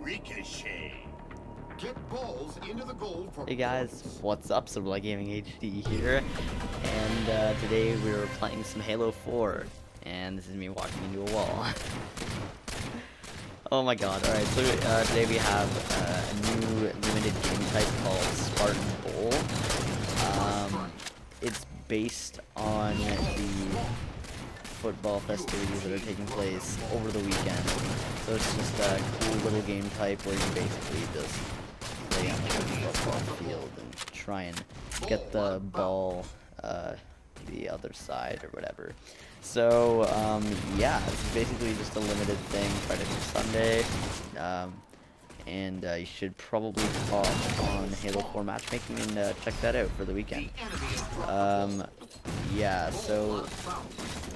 Ricochet. Get balls into the goal for Hey guys, what's up? Silverlight Gaming HD here, and uh, today we are playing some Halo 4, and this is me walking into a wall. oh my god, alright, so uh, today we have uh, a new limited game type called Spartan Bowl. Um, it's based on the football festivities that are taking place over the weekend. So it's just a cool little game type where you basically just play on a football field and try and get the ball uh, the other side or whatever. So um, yeah, it's basically just a limited thing, Friday through Sunday. Um, and uh, you should probably hop on Halo 4 matchmaking and uh, check that out for the weekend. Um, yeah, so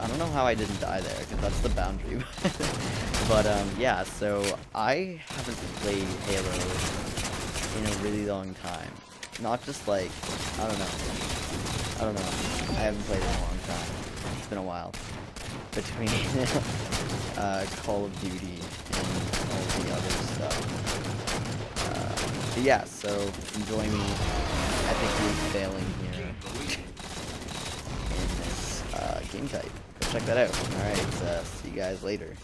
I don't know how I didn't die there, because that's the boundary. but um, yeah, so I haven't played Halo in a really long time. Not just like, I don't know. I don't know. I haven't played in a long time. It's been a while. Between uh, Call of Duty and all the other stuff. Uh, but yeah, so enjoy me epically failing here in this uh, game type. Go check that out. Alright, uh, see you guys later.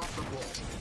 Dropped the ball.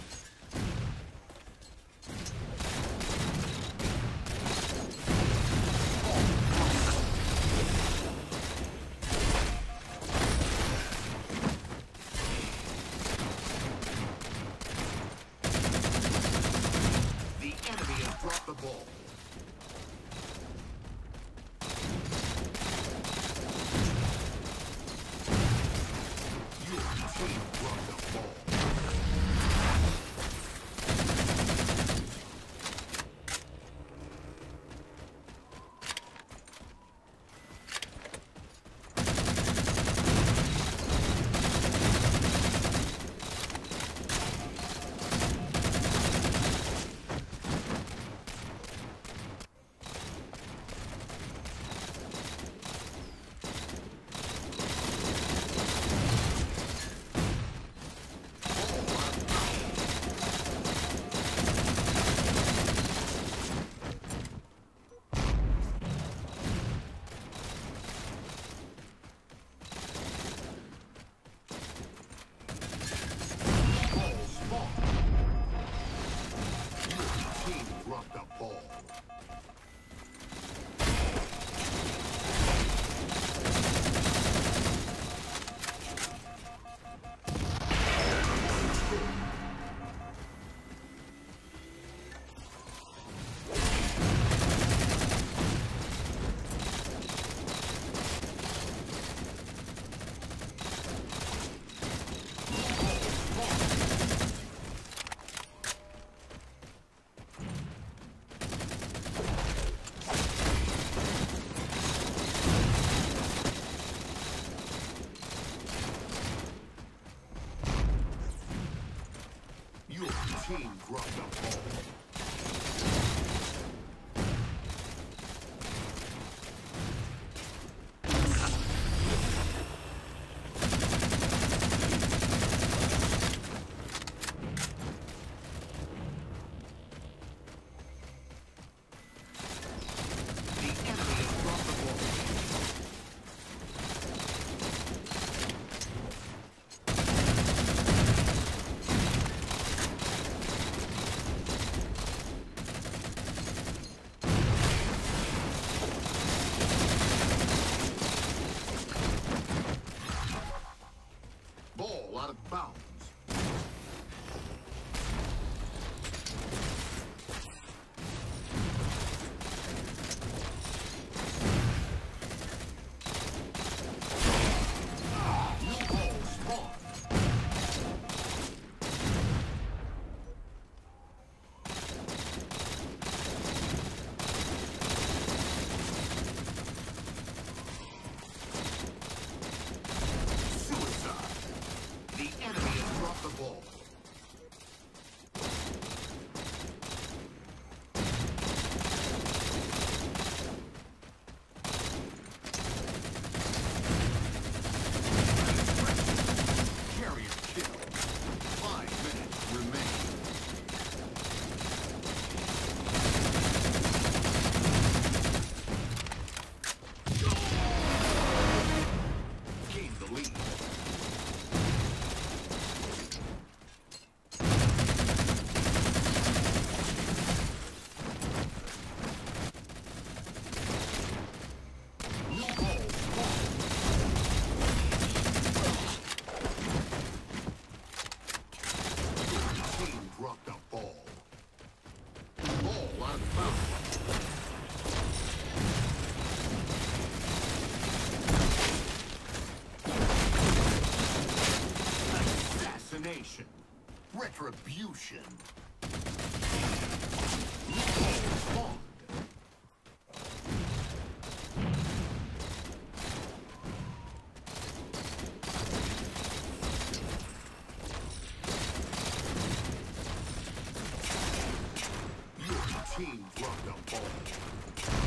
Your team dropped the ball. Retribution. Your team dropped a ball.